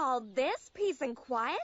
all this peace and quiet?